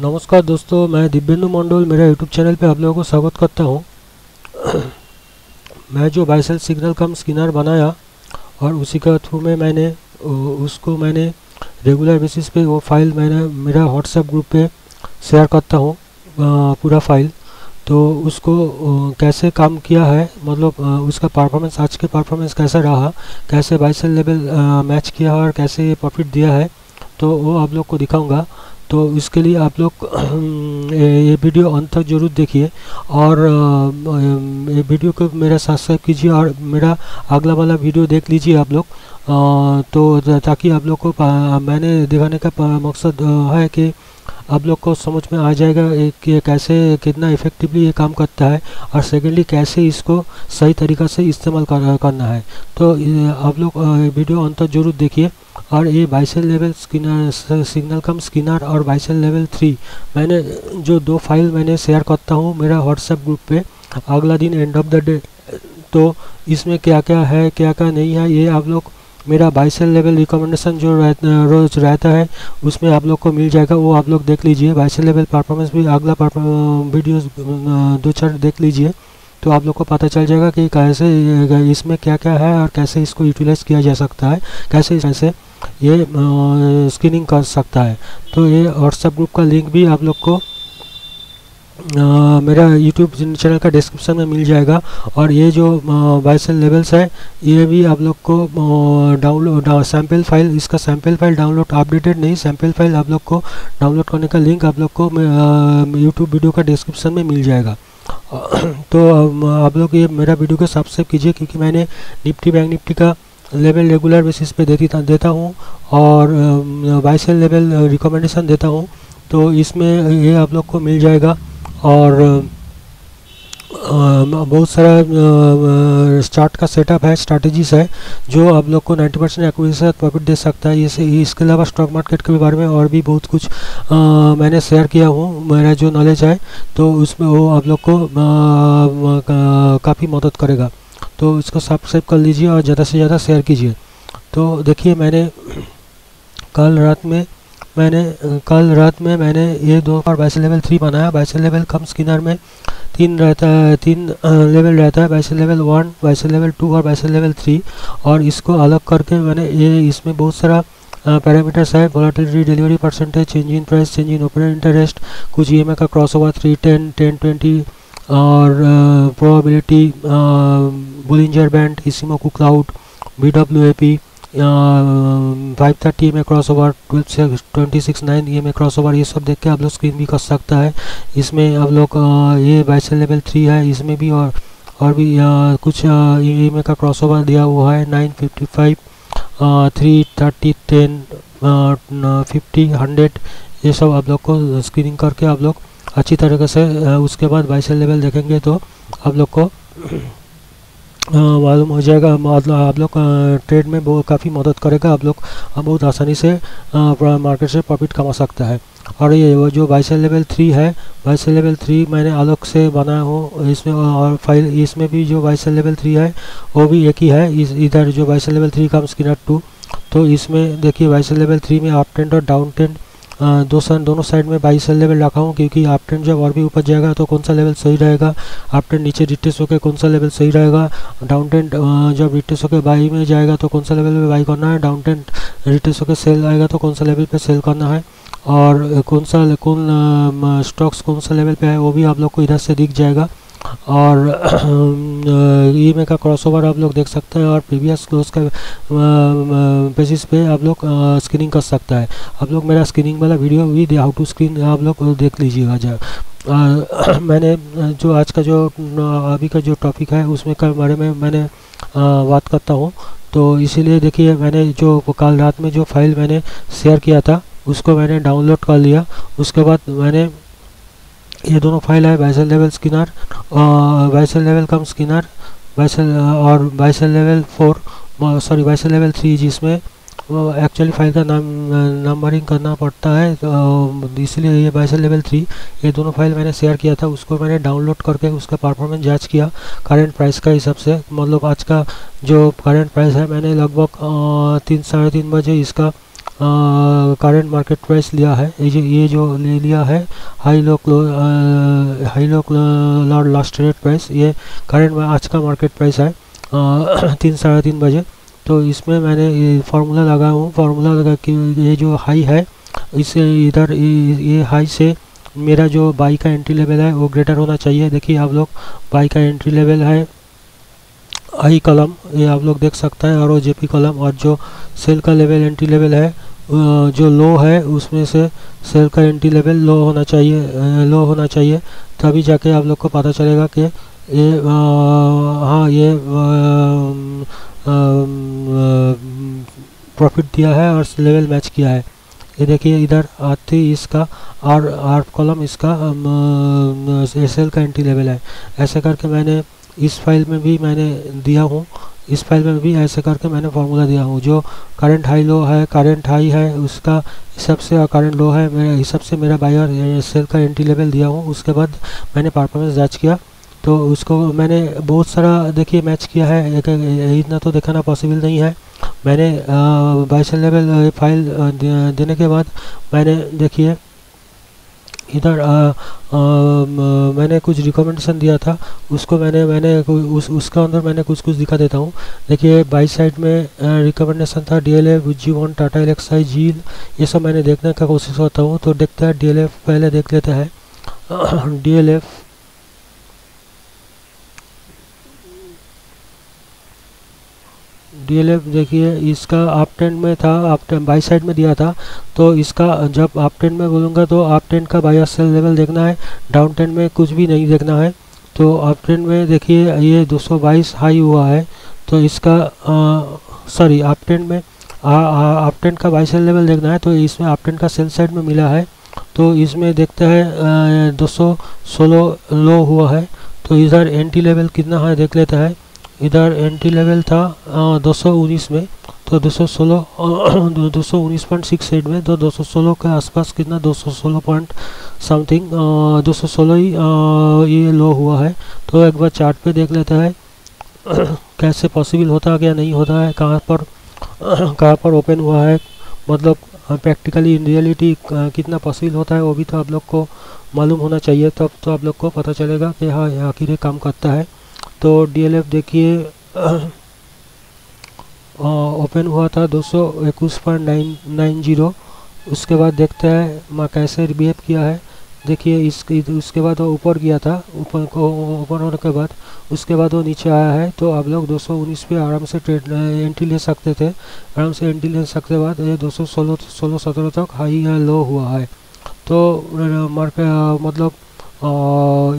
नमस्कार दोस्तों, मैं दिव्येंदु मंडल, मेरा यूट्यूब चैनल पे आप लोगों को स्वागत करता हूँ। मैं जो बाइसल सिग्नल कम स्किनर बनाया और उसी का थ्रू में मैंने उसको मैंने रेगुलर बेसिस पे वो फ़ाइल मैंने, मेरा व्हाट्सएप ग्रुप पे शेयर करता हूँ पूरा फ़ाइल तो उसको कैसे काम किया है मतलब उसका परफॉर्मेंस आज के परफॉर्मेंस कैसा रहा, कैसे बाइसल लेवल मैच किया और कैसे प्रॉफिट दिया है तो वो आप लोग को दिखाऊँगा। तो इसके लिए आप लोग, ये वीडियो अंत तक ज़रूर देखिए और ये वीडियो को मेरा सब्सक्राइब कीजिए और मेरा अगला वाला वीडियो देख लीजिए आप लोग। तो ताकि आप लोग को मैंने दिखाने का मकसद है कि आप लोग को समझ में आ जाएगा कि कैसे कितना इफ़ेक्टिवली ये काम करता है और सेकेंडली कैसे इसको सही तरीक़ा से इस्तेमाल कर, करना है। तो आप लोग वीडियो अंत ज़रूर देखिए। और ये buy sell level screener signal cum screener और बाइसल लेवल थ्री मैंने जो दो फ़ाइल मैंने शेयर करता हूँ मेरा व्हाट्सएप ग्रुप पे अगला दिन एंड ऑफ़ द डे तो इसमें क्या क्या है क्या क्या नहीं है ये आप लोग मेरा बाइसल लेवल रिकमेंडेशन जो रोज रहता है, उसमें आप लोग को मिल जाएगा, वो आप लोग देख लीजिए। बाइसल लेवल परफॉर्मेंस भी, अगला वीडियोस दो चार देख लीजिए तो आप लोग को पता चल जाएगा कि कैसे, इसमें क्या क्या है और कैसे इसको यूटिलाइज किया जा सकता है, कैसे कैसे ये स्क्रीनिंग कर सकता है। तो ये व्हाट्सएप ग्रुप का लिंक भी आप लोग को आ, मेरा यूट्यूब चैनल का डिस्क्रिप्शन में मिल जाएगा। और ये जो बाइसल लेवल्स है ये भी आप लोग को डाउनलोड सैंपल फ़ाइल इसका सैंपल फ़ाइल डाउनलोड अपडेटेड नहीं सैंपल फ़ाइल आप लोग को डाउनलोड करने का लिंक आप लोग को यूट्यूब वीडियो का डिस्क्रिप्शन में मिल जाएगा। तो आप लोग ये मेरा वीडियो को सब्सक्राइब कीजिए क्योंकि मैंने निफ्टी बैंक निफ्टी का लेवल रेगुलर बेसिस पे देती देता हूँ। और बाइसल लेवल रिकमेंडेशन देता हूँ। तो इसमें ये आप लोग को मिल जाएगा। और बहुत सारा स्टार्ट का सेटअप है स्ट्रैटेजीज है जो आप लोग को 90 परसेंट एक्विटी से प्रॉफिट दे सकता है। इसे इसके अलावा स्टॉक मार्केट के बारे में और भी बहुत कुछ आ, मैंने शेयर किया हूँ मेरा जो नॉलेज है तो उसमें वो आप लोग को काफ़ी मदद करेगा। तो इसको सब्सक्राइब कर लीजिए और ज़्यादा से ज़्यादा शेयर कीजिए। तो देखिए मैंने कल रात में मैंने कल रात में मैंने ये दो बार बाइसल लेवल थ्री बनाया। बाइसल लेवल कम स्किनर में तीन रहता है, तीन लेवल रहता है। Buy sell level one buy sell level two और बाइसल लेवल थ्री और इसको अलग करके मैंने ये, इसमें बहुत सारा पैरामीटर्स है। Volatility delivery percentage change in price change in open interest कुछ ईएमए का cross over three ten ten twenty और probability Bollinger band Ichimoku cloud B W A P five thirty M A cross over twelve twenty six nine M A cross over ये सब देख के आप लोग screen भी कर सकता है। इसमें आप लोग ये बाइसल लेवल थ्री है इसमें भी और और भी आ, कुछ ई एम का क्रॉस ओवर दिया हुआ है nine fifty five three thirty ten fifty hundred ये सब आप लोग को स्क्रीनिंग करके आप लोग अच्छी तरीके से उसके बाद बाइसल लेवल देखेंगे तो आप लोग को मालूम हो जाएगा मतलब आप लोग ट्रेड में काफ़ी मदद करेगा, आप लोग बहुत आसानी से मार्केट से प्रॉफिट कमा सकता है। और ये जो बाइसल लेवल थ्री है बाइसल लेवल थ्री मैंने अलग से बनाया हूँ, इसमें, और फ़ाइल इसमें भी जो बाइसल लेवल थ्री है, वो भी एक ही है, इस, इधर जो बाइसल लेवल थ्री का स्क्रीनर टू तो इसमें देखिए बाइसल लेवल थ्री में अप ट्रेंड और डाउन टेंट दो साइड दोनों साइड में बाई बाईस लेवल रखा हूँ क्योंकि आप ट्रेंड जब और भी ऊपर जाएगा तो कौन सा लेवल सही रहेगा? आप ट्रेंड नीचे रिटेस होकर कौन सा लेवल सही रहेगा? डाउन ट्रेंड जब रिटेस होकर बाई में जाएगा तो कौन सा लेवल पे बाई करना है? डाउन ट्रेंड रिटेस होकर सेल आएगा तो कौन सा लेवल पे सेल करना है? और कौन सा, कौन स्टॉक्स कौन सा लेवल पे है वो भी आप लोग को इधर से दिख जाएगा। और ई में का क्रॉसओवर आप लोग देख सकते हैं और प्रीवियस क्लोज का बेसिस पे आप लोग स्क्रीनिंग कर सकता है। आप लोग मेरा स्क्रीनिंग वाला वीडियो भी हाउ टू स्क्रीन आप लोग देख लीजिएगा जा मैंने जो आज का जो अभी का जो टॉपिक है, उसमें के बारे में मैंने बात करता हूँ। तो इसीलिए देखिए, मैंने जो कल रात में जो फ़ाइल मैंने शेयर किया था, उसको मैंने डाउनलोड कर लिया। उसके बाद मैंने ये दोनों फ़ाइल है buy sell level screener buy sell level cum screener buy sell और buy sell level four sorry buy sell level three जिसमें एक्चुअली फ़ाइल का नाम नंबरिंग करना पड़ता है तो इसलिए ये बाइसल लेवल थ्री ये दोनों फ़ाइल मैंने शेयर किया था, उसको मैंने डाउनलोड करके उसका परफॉर्मेंस जाँच किया करंट प्राइस का हिसाब से मतलब आज का जो करंट प्राइस है, मैंने लगभग तीन, साढ़े तीन बजे इसका करंट मार्केट प्राइस लिया है। ये जो ये जो ले लिया है high low close high low last trade price ये करंट आज का मार्केट प्राइस है तीन, साढ़े तीन बजे। तो इसमें मैंने फार्मूला लगाया हूँ। फार्मूला लगा कि ये जो हाई है इससे इधर ये हाई से मेरा जो बाई का एंट्री लेवल है, वो ग्रेटर होना चाहिए। देखिए आप लोग बाई का एंट्री लेवल है आई कलम, ये आप लोग देख सकते हैं और जेपी कलम, और जो सेल का लेवल एंट्री लेवल है जो लो है, उसमें से सेल का एंट्री लेवल लो होना चाहिए लो होना चाहिए, तभी जाके आप लोग को पता चलेगा कि ये हाँ ये प्रॉफिट दिया है और लेवल मैच किया है। ये देखिए, इधर आती इसका आर आर कॉलम इसका एस एल का एंट्री लेवल है। ऐसे करके मैंने इस फ़ाइल में भी मैंने दिया हूँ। इस फ़ाइल में भी ऐसे करके मैंने फार्मूला दिया हूँ, जो करंट हाई लो है करंट हाई है, उसका हिसाब से और करंट लो है, मेरे हिसाब से मेरा बायर सेल का एंट्री लेवल दिया हूँ। उसके बाद मैंने परफॉर्मेंस जाँच किया। तो उसको मैंने बहुत सारा, देखिए मैच किया है। एक, इतना तो दिखाना पॉसिबल नहीं है। मैंने बाइसल लेवल फ़ाइल देने के बाद मैंने, देखिए इधर मैंने कुछ रिकमेंडेशन दिया था, उसको मैंने मैंने उस, उसका अंदर मैंने कुछ कुछ दिखा देता हूँ। देखिए, बाई साइड में रिकमेंडेशन था D L F G one Tata एलेक्साई जील ये सब मैंने देखने का कोशिश करता हूँ तो देखते हैं डी एल एफ़ पहले देख लेते हैं। डी एल एफ़ डीएलएफ देखिए, इसका आप टेन में था आप टेन बाई साइड में दिया था। तो इसका, जब आप टेन में बोलूँगा तो आप टेन का बाई सेल लेवल देखना है। डाउन टेन में कुछ भी नहीं देखना है। तो आप टेन में देखिए, ये 222 हाई हुआ है। तो इसका सॉरी आप टेन में आप टेन का बाई सेल लेवल देखना है। तो इसमें आप टेन का सेल साइड में मिला है। तो इसमें देखते हैं दो सौ सोलह लो हुआ है। तो इधर एंटी लेवल कितना है, देख लेते हैं। इधर एंट्री लेवल था दो सौ उन्नीस में तो दो सौ सोलह दो सौ उन्नीस पॉइंट सिक्स एट में तो दो सौ सोलह के आसपास कितना, दो सौ सोलह पॉइंट समथिंग दो सौ सोलह ही ये लो हुआ है। तो एक बार चार्ट पे देख लेते हैं, कैसे पॉसिबल होता है क्या नहीं होता है, कहाँ पर कहाँ पर ओपन हुआ है मतलब प्रैक्टिकली इन रियलिटी कितना पॉसिबल होता है, वो भी तो आप लोग को मालूम होना चाहिए, तब तो आप लोग को पता चलेगा कि हाँ आखिर ये काम करता है। तो डीएलएफ देखिए ओपन हुआ था दो सौ इक्कीस नाइन नाइन ज़ीरो। उसके बाद देखते हैं, मैं कैसे बिहेव किया है। देखिए, इस उसके बाद वो ऊपर गया था, ऊपर को, ऊपर होने के बाद, उसके बाद वो नीचे आया है। तो आप लोग 219 पे आराम से ट्रेड एंट्री ले सकते थे। आराम से एंट्री ले सकते बाद ये दो सौ सोलह सोलह सत्रह तक हाई या लो हुआ है। तो मार्केट मतलब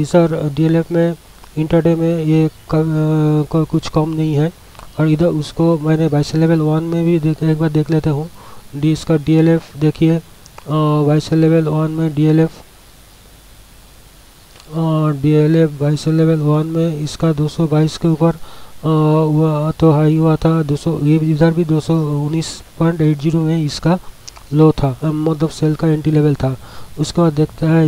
इधर डीएलएफ में इंटरडे में ये क, कुछ कम नहीं है। और इधर उसको मैंने बाईस लेवल वन में भी देख एक बार देख लेता हूँ। डी इसका डी एल एफ़ देखिए। बाईस लेवल वन में D L F D L F buy sell level one में इसका 222 के ऊपर हुआ तो हाई हुआ था। 200 ये इधर भी दो सौ उन्नीस पॉइंट एट ज़ीरो में इसका लो था। मतलब सेल का एंटी लेवल था। उसके बाद देखता है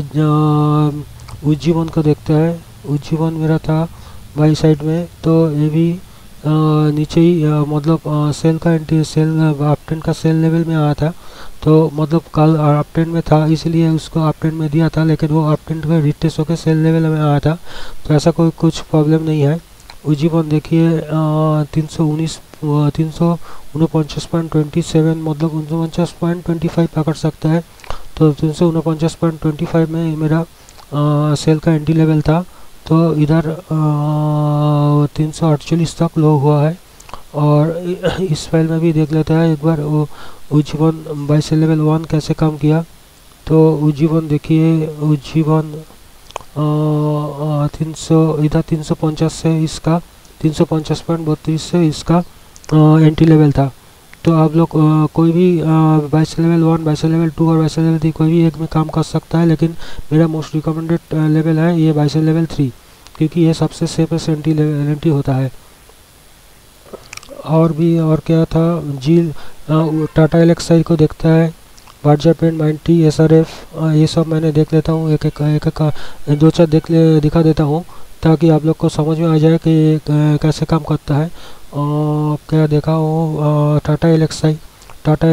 उज्जीवन को देखता है। उज्जीवन मेरा था बाई साइड में तो ये भी नीचे ही मतलब सेल का एंटी सेल अपटेन का सेल लेवल में आया था। तो मतलब कल अपटेन में था, इसलिए उसको अपटेन में दिया था, लेकिन वो अपटेन का रिटेस होकर सेल लेवल में आया था। तो ऐसा कोई कुछ प्रॉब्लम नहीं है। उज्जीवन देखिए तीन सौ उन्नीस तीन सौ उनपचास पॉइंट ट्वेंटी सेवन मतलब उनपचास पॉइंट ट्वेंटी फाइव पकड़ सकता है। तो तीन सौ उनपचास पॉइंट ट्वेंटी फाइव में मेरा सेल का एंटी लेवल था। तो इधर तीन सौ अड़चालीस तक लो हुआ है। और इस फ़ाइल में भी देख लेता है, एक बार वो उज्जीवन बाईस लेवल वन कैसे काम किया। तो उज्जीवन देखिए, उज्जीवन तीन सौ, इधर तीन सौ पचास से इसका, तीन सौ पचास पॉइंट बत्तीस से इसका एंट्री लेवल था। तो आप लोग कोई भी buy sell level one buy sell level two और बाईस लेवल थ्री कोई भी एक में काम कर सकता है लेकिन मेरा मोस्ट रिकमेंडेड लेवल है ये बाईस लेवल थ्री क्योंकि ये सबसे सेफेस्ट एंटी एंटी होता है। और भी और क्या था जील टाटा एलेक्साई को देखता है बार्जा पेंट माइंटी एस आर एफ़ ये सब मैंने देख लेता हूँ एक एक एक, एक दो चार देख ले दिखा देता हूँ ताकि आप लोग को समझ में आ जाए कि कैसे काम करता है। क्या देखा हो टाटा एलेक्साई टाटा